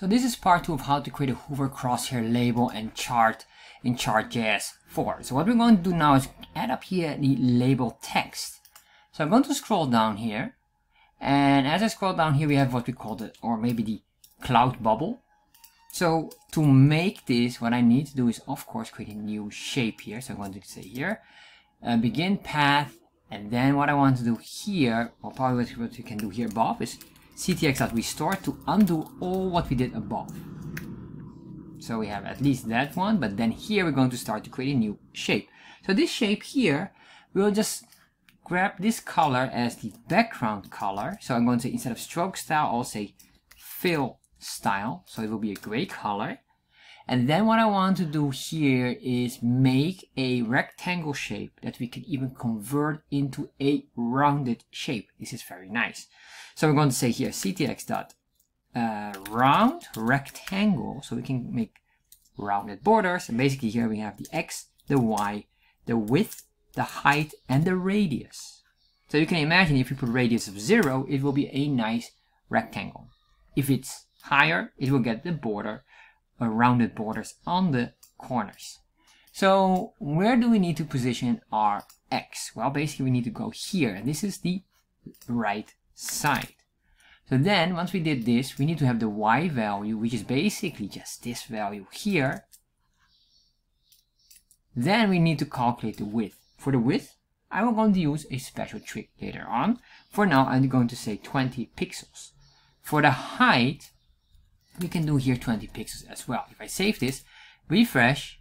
So this is part two of how to create a hover crosshair label and chart in Chart.js 4. So what we're going to do now is add up here the label text. So I'm going to scroll down here. And as I scroll down here, we have what we call the, or maybe the cloud bubble. So to make this, what I need to do is, of course, create a new shape here. So I'm going to say here, uh, begin path. And then what I want to do here, or probably what you can do here above is ctx.restore to undo all what we did above. So we have at least that one, but then here we're going to start to create a new shape. So this shape here, we'll just grab this color as the background color. So I'm going to instead of stroke style, I'll say fill style. So it will be a gray color. And then what I want to do here is make a rectangle shape that we can even convert into a rounded shape. This is very nice. So we're going to say here ctx dot uh, round rectangle. So we can make rounded borders. And basically here we have the x, the y, the width, the height, and the radius. So you can imagine if you put radius of zero, it will be a nice rectangle. If it's higher, it will get the border Uh, rounded borders on the corners. So where do we need to position our x? Well, basically we need to go here. This is the right side. So then once we did this, we need to have the y value, which is basically just this value here. Then we need to calculate the width. For the width, I'm going to use a special trick later on. For now, I'm going to say 20 pixels. For the height, we can do here 20 pixels as well. If I save this, refresh,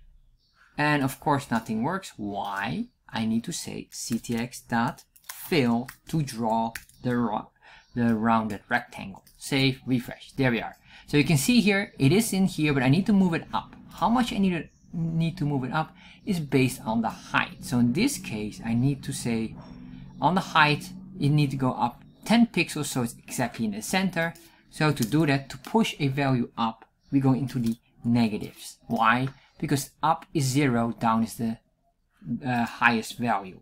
and of course nothing works. Why? I need to say ctx.fill to draw the, the rounded rectangle. Save, refresh. There we are. So you can see here, it is in here, but I need to move it up. How much I need to, need to move it up is based on the height. So in this case, I need to say on the height, it needs to go up 10 pixels, so it's exactly in the center. So to do that, to push a value up, we go into the negatives. Why? Because up is 0, down is the uh, highest value.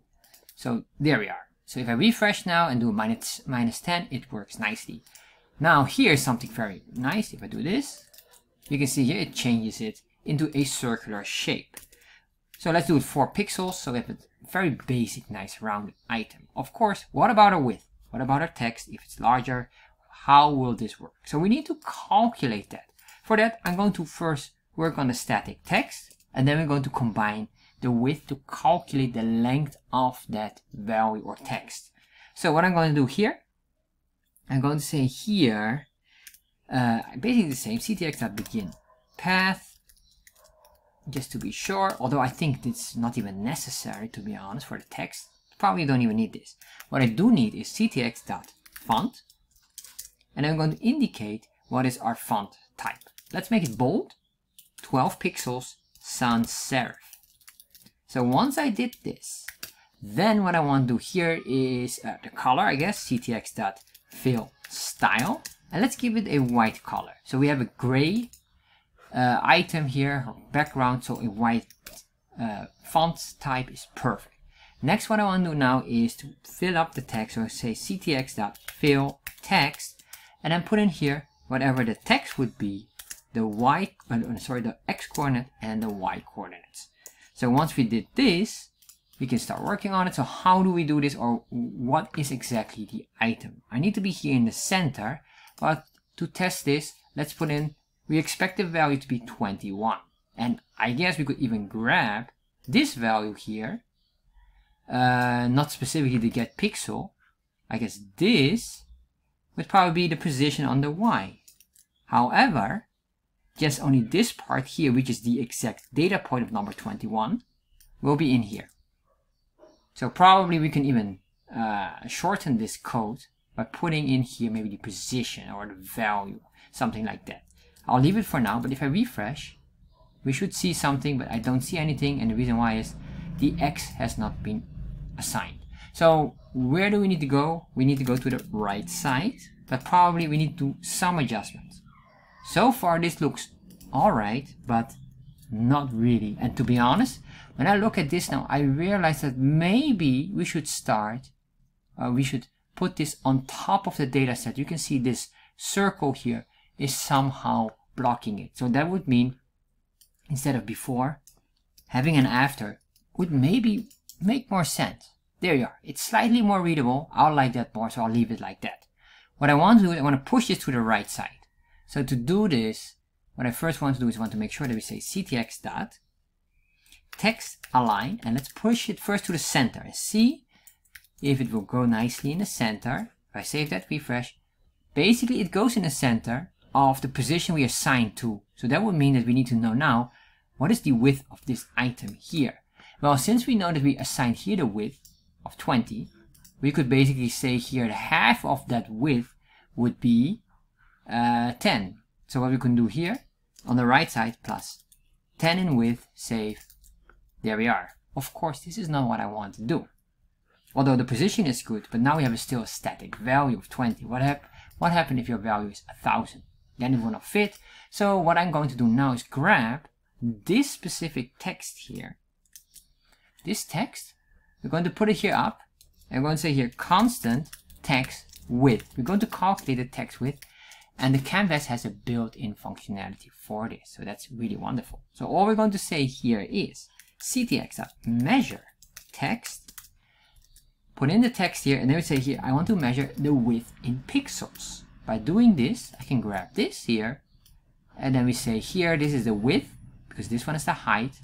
So there we are. So if I refresh now and do minus, minus 10, it works nicely. Now here's something very nice. If I do this, you can see here it changes it into a circular shape. So let's do it 4 pixels, so we have a very basic, nice rounded item. Of course, what about our width? What about our text? If it's larger, how will this work? So we need to calculate that. For that, I'm going to first work on the static text, and then we're going to combine the width to calculate the length of that value or text. So what I'm going to do here, I'm going to say here, uh, basically the same, ctx.begin path, just to be sure, although I think it's not even necessary, to be honest, for the text. Probably don't even need this. What I do need is ctx.font, and I'm going to indicate what is our font type. Let's make it bold, 12 pixels, sans serif. So once I did this, then what I want to do here is uh, the color, I guess, ctx.fill style, and let's give it a white color. So we have a gray uh, item here, background, so a white uh, font type is perfect. Next, what I want to do now is to fill up the text, so I say ctx.fill text, and then put in here whatever the text would be, the y, uh, sorry, the x coordinate and the y coordinates. So once we did this, we can start working on it. So how do we do this or what is exactly the item? I need to be here in the center, but to test this, let's put in, we expect the value to be 21. And I guess we could even grab this value here, uh, not specifically the get pixel. I guess this would probably be the position on the Y. However, just only this part here, which is the exact data point of number 21, will be in here. So probably we can even uh, shorten this code by putting in here maybe the position or the value, something like that. I'll leave it for now, but if I refresh, we should see something, but I don't see anything, and the reason why is the X has not been assigned. So where do we need to go? We need to go to the right side, but probably we need to do some adjustments. So far this looks alright, but not really. And to be honest, when I look at this now, I realize that maybe we should start, uh, we should put this on top of the data set. You can see this circle here is somehow blocking it. So that would mean instead of before, having an after would maybe make more sense. There you are. It's slightly more readable. I'll like that more, so I'll leave it like that. What I want to do is I want to push this to the right side. So to do this, what I first want to do is I want to make sure that we say ctx dot text align and let's push it first to the center and see if it will go nicely in the center. If I save that, refresh, basically it goes in the center of the position we assigned to. So that would mean that we need to know now what is the width of this item here. Well, since we know that we assigned here the width of 20, we could basically say here half of that width would be uh, 10. So what we can do here, on the right side, plus 10 in width, save, there we are. Of course, this is not what I want to do. Although the position is good, but now we have a still a static value of 20. What, hap what happened if your value is 1000? Then it will not fit. So what I'm going to do now is grab this specific text here. This text, we're going to put it here up. I'm going to say here constant text width. We're going to calculate the text width and the canvas has a built-in functionality for this. So that's really wonderful. So all we're going to say here is ctx measure text, put in the text here, and then we say here, I want to measure the width in pixels. By doing this, I can grab this here, and then we say here, this is the width, because this one is the height.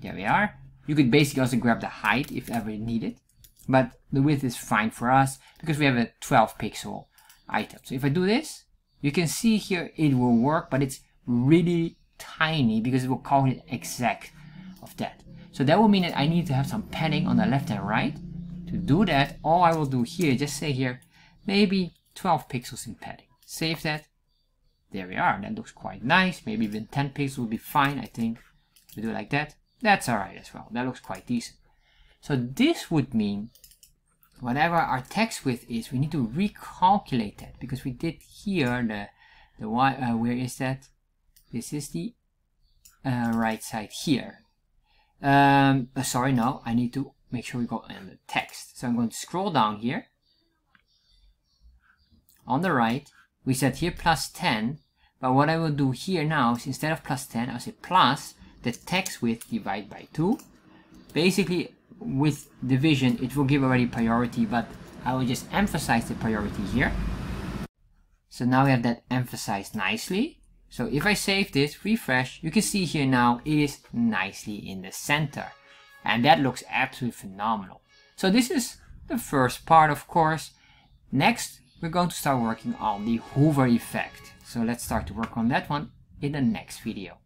There we are. You could basically also grab the height if ever needed, but the width is fine for us because we have a 12 pixel item. So if I do this, you can see here it will work, but it's really tiny because it will call it exact of that. So that will mean that I need to have some padding on the left and right. To do that, all I will do here, just say here, maybe 12 pixels in padding. Save that. There we are. That looks quite nice. Maybe even 10 pixels would be fine, I think. We do it like that. That's alright as well. That looks quite decent. So this would mean whatever our text width is, we need to recalculate that because we did here the the y. Uh, where is that? This is the uh, right side here. Um, uh, sorry, no, I need to make sure we go in the text. So I'm going to scroll down here. On the right, we set here plus 10, but what I will do here now is instead of plus 10, I'll say plus the text width divided by 2. Basically, with division, it will give already priority, but I will just emphasize the priority here. So now we have that emphasized nicely. So if I save this, refresh, you can see here now it is nicely in the center. And that looks absolutely phenomenal. So this is the first part, of course. Next, we're going to start working on the hover effect. So let's start to work on that one in the next video.